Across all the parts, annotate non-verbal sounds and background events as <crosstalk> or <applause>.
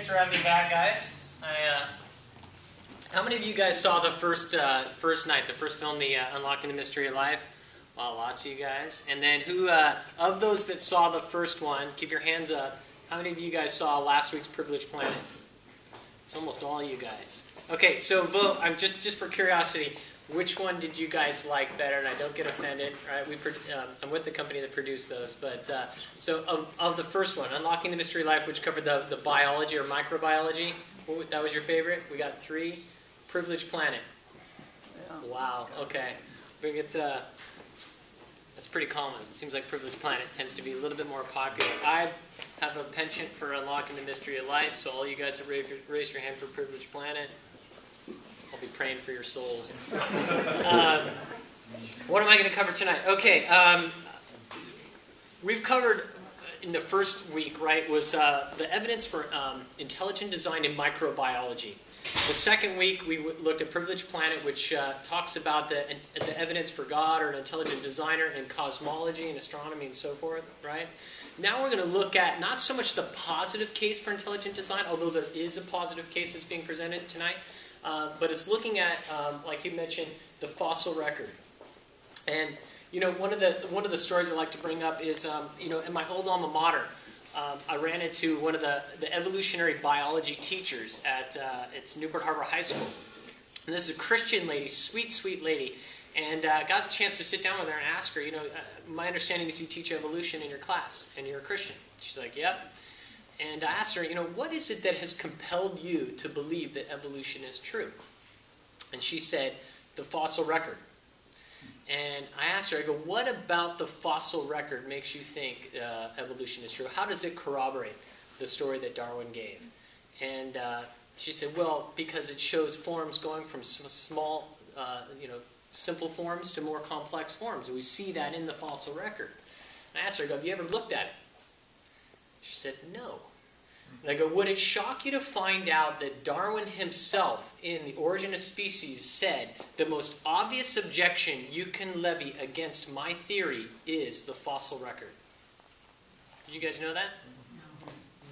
Thanks for having me back, guys. I, uh, how many of you guys saw the first uh, first night, the first film, the uh, Unlocking the Mystery of Life? Wow, lots of you guys. And then who uh, of those that saw the first one? Keep your hands up. How many of you guys saw last week's Privileged Planet? It's almost all you guys. Okay, so vote. I'm just just for curiosity. Which one did you guys like better? And I don't get offended, right? We um, I'm with the company that produced those, but uh, so of, of the first one, Unlocking the Mystery of Life, which covered the, the biology or microbiology, that was your favorite. We got three. Privileged Planet. Wow. Okay. Bring it. Uh, that's pretty common. It seems like Privileged Planet tends to be a little bit more popular. I have a penchant for unlocking the mystery of life, so all you guys that raise your, raise your hand for Privileged Planet, I'll be praying for your souls. um, what am I going to cover tonight? Okay, um, we've covered in the first week, right, was uh, the evidence for um, intelligent design in microbiology. The second week, we looked at Privileged Planet, which uh, talks about the, the evidence for God or an intelligent designer in cosmology and astronomy and so forth, right? Now we're going to look at not so much the positive case for intelligent design, although there is a positive case that's being presented tonight, uh, but it's looking at, um, like you mentioned, the fossil record. And you know, one of the one of the stories I like to bring up is, um, you know, in my old alma mater, um, I ran into one of the, the evolutionary biology teachers at uh, it's Newport Harbor High School. And this is a Christian lady, sweet, sweet lady. And uh, got the chance to sit down with her and ask her, you know, uh, my understanding is you teach evolution in your class and you're a Christian. She's like, yep. And I asked her, you know, what is it that has compelled you to believe that evolution is true? And she said, the fossil record. And I asked her, I go, what about the fossil record makes you think uh, evolution is true? How does it corroborate the story that Darwin gave? And uh, she said, well, because it shows forms going from small, uh, you know, simple forms to more complex forms. And we see that in the fossil record. And I asked her, I go, have you ever looked at it? She said, no. And I go, would it shock you to find out that Darwin himself, in The Origin of Species, said the most obvious objection you can levy against my theory is the fossil record? Did you guys know that?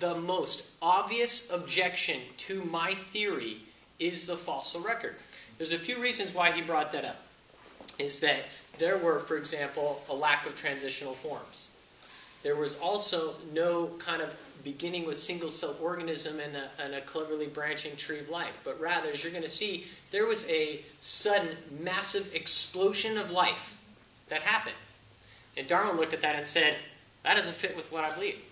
The most obvious objection to my theory is the fossil record. There's a few reasons why he brought that up. Is that there were, for example, a lack of transitional forms. There was also no kind of beginning with single-celled organism and a, and a, cleverly branching tree of life. But rather, as you're going to see, there was a sudden, massive explosion of life that happened. And Darwin looked at that and said, that doesn't fit with what I believe.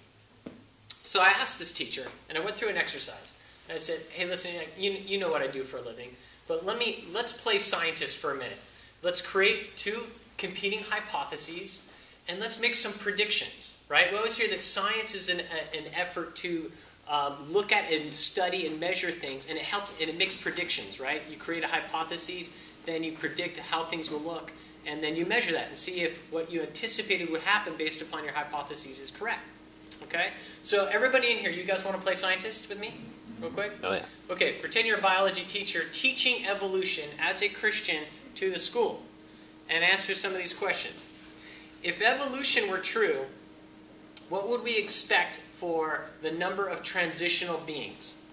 So I asked this teacher, and I went through an exercise. And I said, hey, listen, you, you know what I do for a living, but let me, let's play scientist for a minute. Let's create two competing hypotheses, and let's make some predictions right? We always hear that science is an, a, an effort to um, look at and study and measure things, and it helps and it makes predictions, right? You create a hypothesis, then you predict how things will look, and then you measure that and see if what you anticipated would happen based upon your hypotheses is correct. Okay? So everybody in here, you guys want to play scientist with me? Real quick? Oh, yeah. Okay, pretend you're a biology teacher teaching evolution as a Christian to the school. And answer some of these questions. If evolution were true, what would we expect for the number of transitional beings?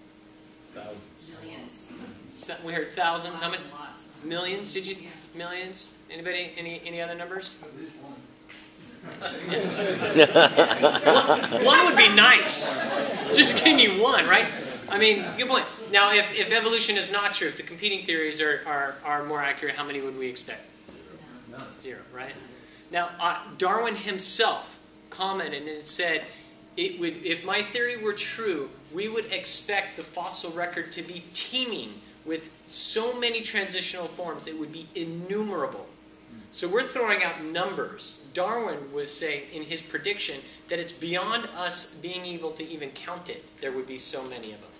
Thousands. Millions. So we heard thousands. How many? Millions? Did you? Millions? Anybody? Any any other numbers? <laughs> one would be nice. Just give me one, right? I mean, good point. Now, if, if evolution is not true, if the competing theories are, are, are more accurate, how many would we expect? Zero, right? Now, uh, Darwin himself commented and it said, it would, if my theory were true, we would expect the fossil record to be teeming with so many transitional forms, it would be innumerable. So we're throwing out numbers. Darwin was saying in his prediction that it's beyond us being able to even count it. There would be so many of them.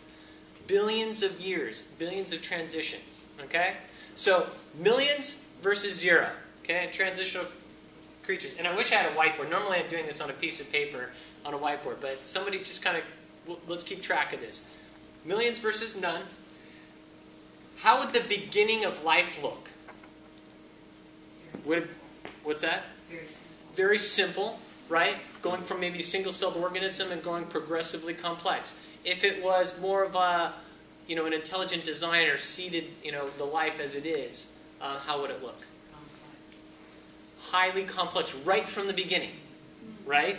Billions of years, billions of transitions. Okay? So millions versus zero. Okay? Transitional creatures. And I wish I had a whiteboard. Normally I'm doing this on a piece of paper on a whiteboard, but somebody just kind of, well, let's keep track of this. Millions versus none. How would the beginning of life look? Would, what's that? Very simple. Very simple, right? Going from maybe a single-celled organism and going progressively complex. If it was more of a, you know, an intelligent designer seeded, you know, the life as it is, uh, how would it look? Highly complex right from the beginning, right?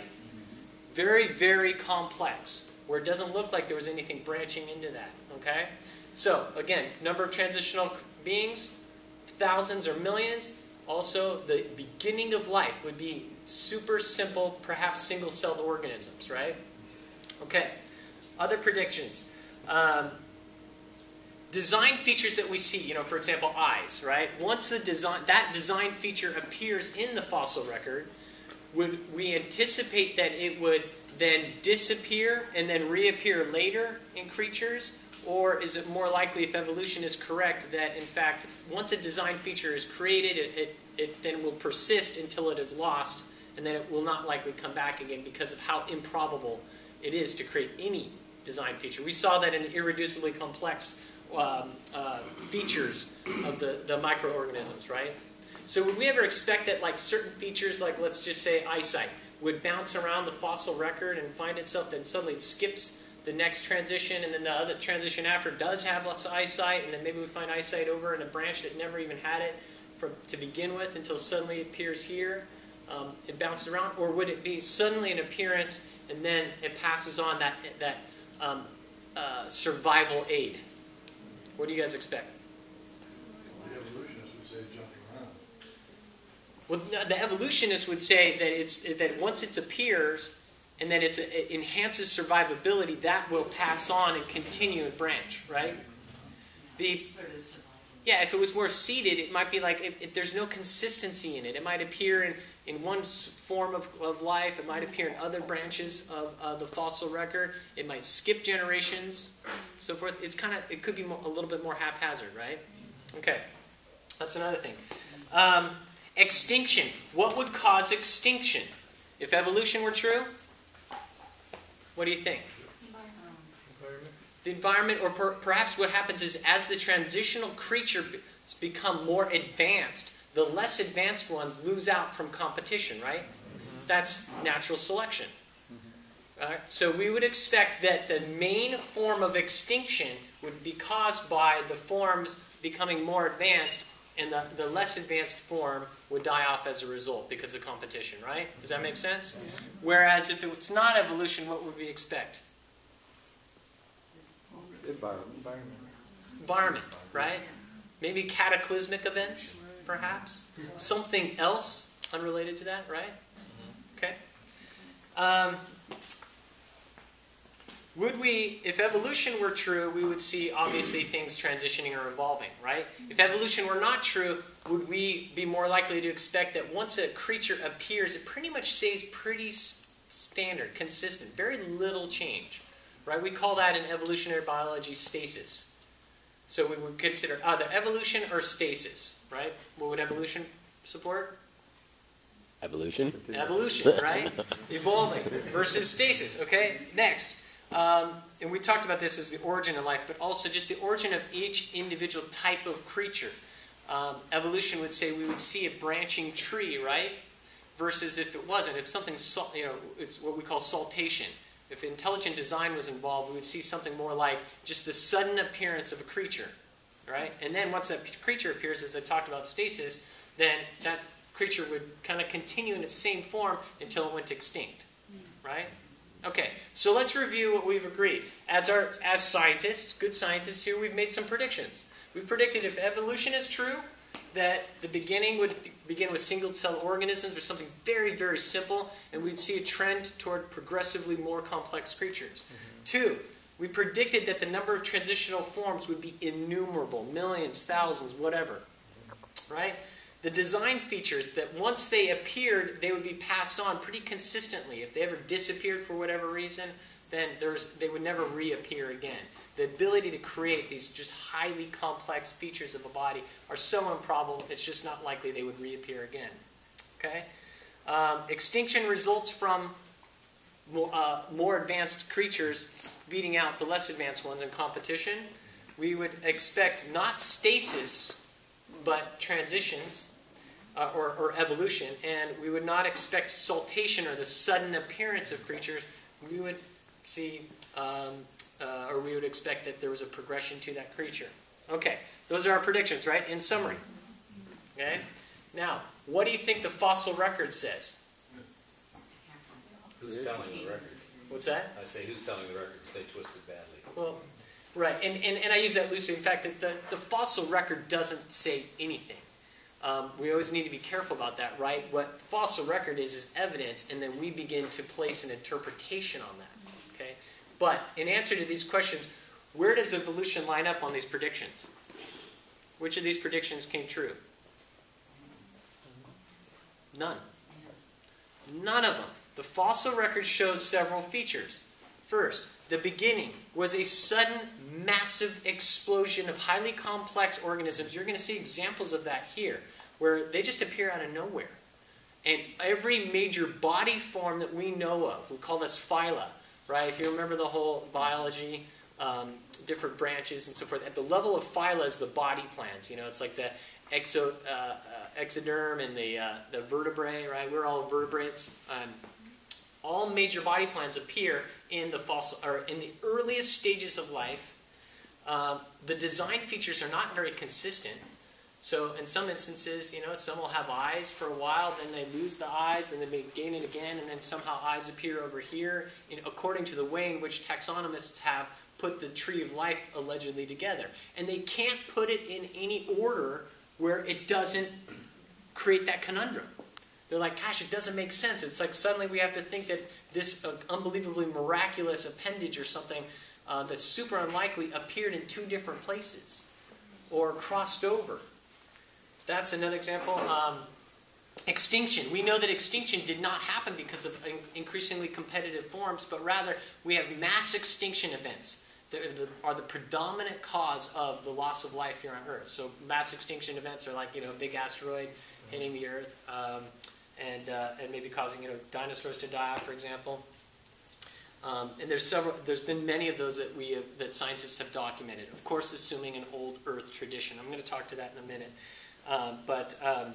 Very, very complex, where it doesn't look like there was anything branching into that, okay? So, again, number of transitional beings, thousands or millions. Also, the beginning of life would be super simple, perhaps single-celled organisms, right? Okay, other predictions. Um, design features that we see, you know, for example, eyes, right? Once the design, that design feature appears in the fossil record, would we anticipate that it would then disappear and then reappear later in creatures? Or is it more likely, if evolution is correct, that in fact, once a design feature is created, it, it, it then will persist until it is lost, and then it will not likely come back again because of how improbable it is to create any design feature. We saw that in the irreducibly complex um, uh, features of the, the microorganisms, right? So would we ever expect that like certain features, like let's just say eyesight, would bounce around the fossil record and find itself, then suddenly it skips the next transition, and then the other transition after does have of eyesight, and then maybe we find eyesight over in a branch that never even had it from, to begin with until suddenly it appears here. Um, it bounces around, or would it be suddenly an appearance and then it passes on that that um, uh, survival aid? What do you guys expect? The evolutionists would say. Well, the- the evolutionists would say that it's that once it appears and then it's, it enhances survivability, that will pass on and continue and branch, right? The yeah, if it was more seeded, it might be like it, it, there's no consistency in it. It might appear in, in one form of, of life. It might appear in other branches of uh, the fossil record. It might skip generations, so forth. It's kind of it could be more, a little bit more haphazard, right? Okay, that's another thing. Um, extinction. What would cause extinction? If evolution were true, what do you think? the environment, or per, perhaps what happens is as the transitional creature be- become more advanced, the less advanced ones lose out from competition, right? That's natural selection. Alright, So we would expect that the main form of extinction would be caused by the forms becoming more advanced, and the, the less advanced form would die off as a result because of competition, right? Does that make sense? Whereas if it's not evolution, what would we expect? Environment. environment, right? Maybe cataclysmic events, perhaps. Something else unrelated to that, right? Okay. Um, would we, if evolution were true, we would see obviously things transitioning or evolving, right? If evolution were not true, would we be more likely to expect that once a creature appears, it pretty much stays pretty standard, consistent, very little change, right? We call that in evolutionary biology stasis. So we would consider either evolution or stasis, right? What would evolution support? Evolution. Evolution, right? <laughs> Evolving versus stasis. Okay, next. Um, and we talked about this as the origin of life, but also just the origin of each individual type of creature. Um, evolution would say we would see a branching tree, right? Versus if it wasn't, if something, you know, it's what we call saltation. If intelligent design was involved, we would see something more like just the sudden appearance of a creature, right? And then once that creature appears, as I talked about stasis, then that creature would kind of continue in its same form until it went extinct, right? Okay, so let's review what we've agreed. As our as scientists, good scientists here, we've made some predictions. We've predicted if evolution is true, that the beginning would begin with single-cell organisms or something very, very simple, and we'd see a trend toward progressively more complex creatures. Mm-hmm. Two, we predicted that the number of transitional forms would be innumerable, millions, thousands, whatever. Right? The design features that once they appeared, they would be passed on pretty consistently. If they ever disappeared for whatever reason, then there's, they would never reappear again. The ability to create these just highly complex features of a body are so improbable, it's just not likely they would reappear again. Okay? Um, extinction results from more, uh, more advanced creatures beating out the less advanced ones in competition. We would expect not stasis, but transitions uh, or, or evolution, and we would not expect saltation or the sudden appearance of creatures. We would see um, uh, or we would expect that there was a progression to that creature. Okay, those are our predictions, right? In summary. Okay? Now, what do you think the fossil record says? Who's telling the record? What's that? I say, who's telling the record, because they twisted badly. Well, right, and, and, and I use that loosely. In fact, the, the fossil record doesn't say anything. Um, we always need to be careful about that, right? What fossil record is is evidence, and then we begin to place an interpretation on that. Okay, but in answer to these questions, where does evolution line up on these predictions? Which of these predictions came true? None. None of them. The fossil record shows several features. First, the beginning was a sudden, massive explosion of highly complex organisms. You're going to see examples of that here, where they just appear out of nowhere. And every major body form that we know of, we call this phyla, right? If you remember the whole biology, um, different branches and so forth, at the level of phyla is the body plans. You know, it's like the exo, uh, uh, ectoderm and the, uh, the vertebrae, right? We're all vertebrates. All major body plans appear in the fossil or in the earliest stages of life. Um, the design features are not very consistent. So in some instances, you know, some will have eyes for a while, then they lose the eyes, and they may gain it again, and then somehow eyes appear over here, in, according to the way in which taxonomists have put the tree of life allegedly together. And they can't put it in any order where it doesn't create that conundrum. They're like, gosh, it doesn't make sense. It's like suddenly we have to think that this uh, unbelievably miraculous appendage or something uh, that's super unlikely appeared in two different places or crossed over. That's another example. Um, extinction. We know that extinction did not happen because of in- increasingly competitive forms, but rather we have mass extinction events that are the, are the predominant cause of the loss of life here on Earth. So mass extinction events are like you know a big asteroid hitting the Earth. Um, and, uh, and maybe causing you know dinosaurs to die, for example. Um, and there's several. There's been many of those that we have, that scientists have documented. Of course, assuming an old Earth tradition. I'm going to talk to that in a minute. Um, but um,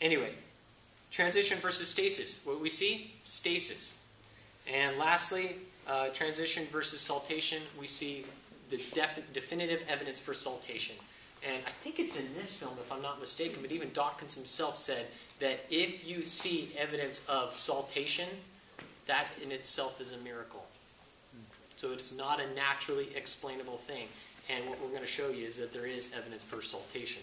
anyway, transition versus stasis. What we see, stasis. And lastly, uh, transition versus saltation. We see the def- definitive evidence for saltation. And I think it's in this film, if I'm not mistaken, but even Dawkins himself said that if you see evidence of saltation, that in itself is a miracle. So it's not a naturally explainable thing. And what we're going to show you is that there is evidence for saltation.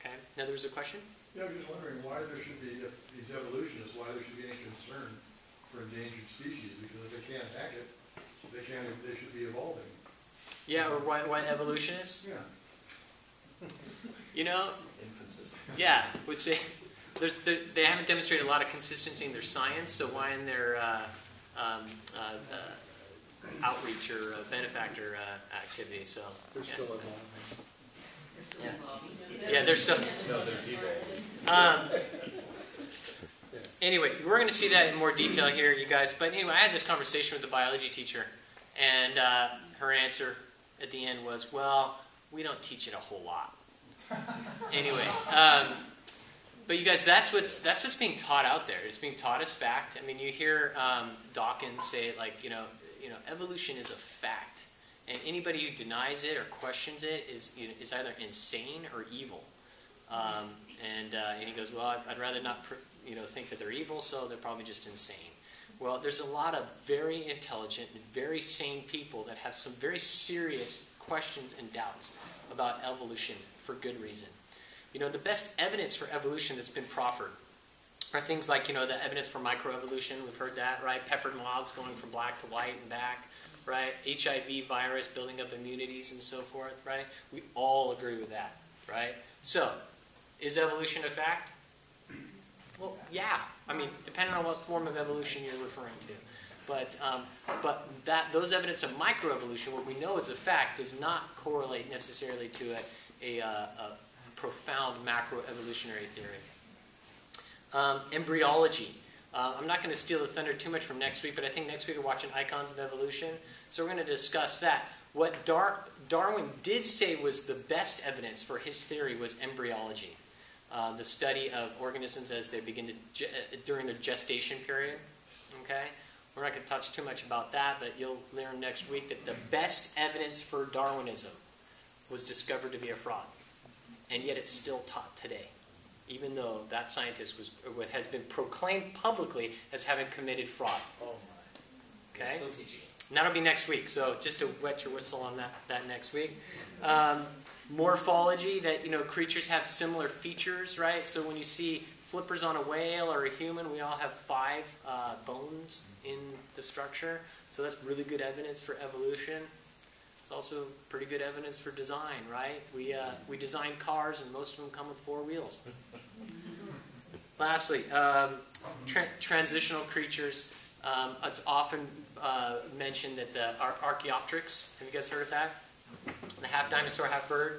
Okay? Now there's a question? Yeah, I'm just wondering why there should be, if these evolutionists, why there should be any concern for endangered species, because if they can't hack it, they can't, they should be evolving. Yeah, or why, why evolutionists? Yeah. You know, Inconsistent. yeah, would say there's, there, they haven't demonstrated a lot of consistency in their science, so why in their uh, um, uh, uh, outreach or uh, benefactor uh, activity? So They're yeah. still evolving. yeah, there's still. No, there's people. Um, anyway, we're going to see that in more detail here, you guys. But anyway, I had this conversation with the biology teacher, and uh, her answer at the end was, "Well, we don't teach it a whole lot." anyway, um, but you guys, that's what's that's what's being taught out there. It's being taught as fact. I mean, you hear um, Dawkins say like, you know, you know, evolution is a fact, and anybody who denies it or questions it is you know, is either insane or evil. Um, and, uh, and he goes, well, I'd, rather not, you know, think that they're evil, so they're probably just insane. Well, there's a lot of very intelligent and very sane people that have some very serious questions and doubts about evolution for good reason. You know, the best evidence for evolution that's been proffered are things like, you know, the evidence for microevolution. We've heard that, right? Peppered moths going from black to white and back, right? HIV virus building up immunities and so forth, right? We all agree with that, right? So, is evolution a fact? Well, yeah. I mean, depending on what form of evolution you're referring to. But, um, but that, those evidence of microevolution, what we know is a fact, does not correlate necessarily to a, a, a profound macroevolutionary theory. Um, embryology. Uh, I'm not going to steal the thunder too much from next week, but I think next week we're watching Icons of Evolution. So we're going to discuss that. What Dar- Darwin did say was the best evidence for his theory was embryology, uh, the study of organisms as they begin to uh, during their gestation period. Okay, we're not going to touch too much about that, but you'll learn next week that the best evidence for Darwinism was discovered to be a fraud, and yet it's still taught today, even though that scientist was has been proclaimed publicly as having committed fraud. Oh, my. Okay. Still teaching. And that'll be next week. So just to wet your whistle on that, that next week. Um, morphology, that, you know, creatures have similar features, right? So when you see flippers on a whale or a human, we all have five uh, bones in the structure. So that's really good evidence for evolution. It's also pretty good evidence for design, right? We, uh, we design cars and most of them come with four wheels. <laughs> Lastly, um, tra- transitional creatures. Um, it's often uh, mentioned that the Ar- Archaeopteryx, have you guys heard of that? The half dinosaur, half bird.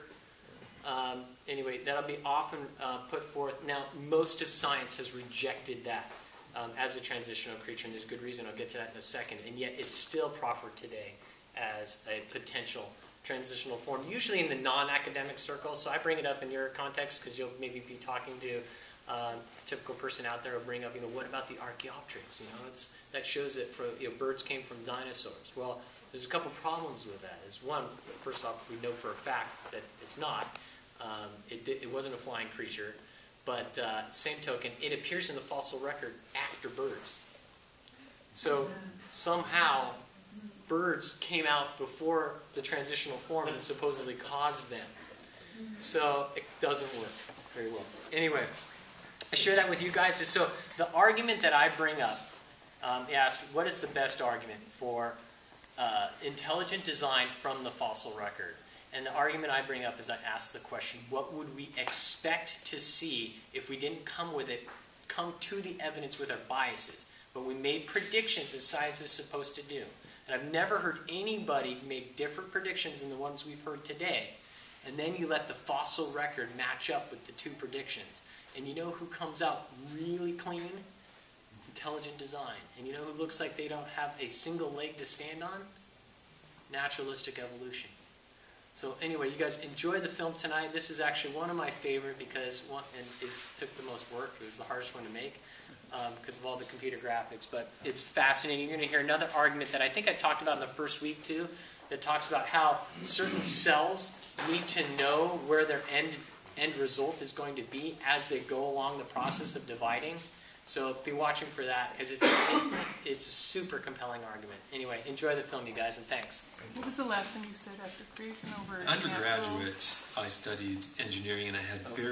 Um, anyway, that'll be often uh, put forth. Now, most of science has rejected that um, as a transitional creature, and there's good reason. I'll get to that in a second. And yet, it's still proffered today as a potential transitional form, usually in the non-academic circles. So I bring it up in your context because you'll maybe be talking to um, a typical person out there will bring up, you know, what about the Archaeopteryx? You know, it's that shows that for you know, birds came from dinosaurs. Well, there's a couple problems with that. Is one, first off, we know for a fact that it's not. Um, it, it wasn't a flying creature, but uh, same token, it appears in the fossil record after birds. So somehow, birds came out before the transitional form that supposedly caused them. So it doesn't work very well. Anyway, I share that with you guys. So the argument that I bring up, um, asked, what is the best argument for uh, intelligent design from the fossil record? And the argument I bring up is I ask the question, what would we expect to see if we didn't come with it, come to the evidence with our biases, but we made predictions as science is supposed to do. And I've never heard anybody make different predictions than the ones we've heard today. And then you let the fossil record match up with the two predictions. And you know who comes out really clean? Intelligent design. And you know who looks like they don't have a single leg to stand on? Naturalistic evolution. So anyway, you guys enjoy the film tonight. This is actually one of my favorite because one, and it took the most work. It was the hardest one to make Um, because of all the computer graphics. But it's fascinating. You're going to hear another argument that I think I talked about in the first week too, that talks about how certain cells need to know where their end end result is going to be as they go along the process of dividing. So be watching for that because it's it's a super compelling argument. Anyway, enjoy the film, you guys, and thanks. What was the last thing you said after creation over? Undergraduate, I studied engineering and I had very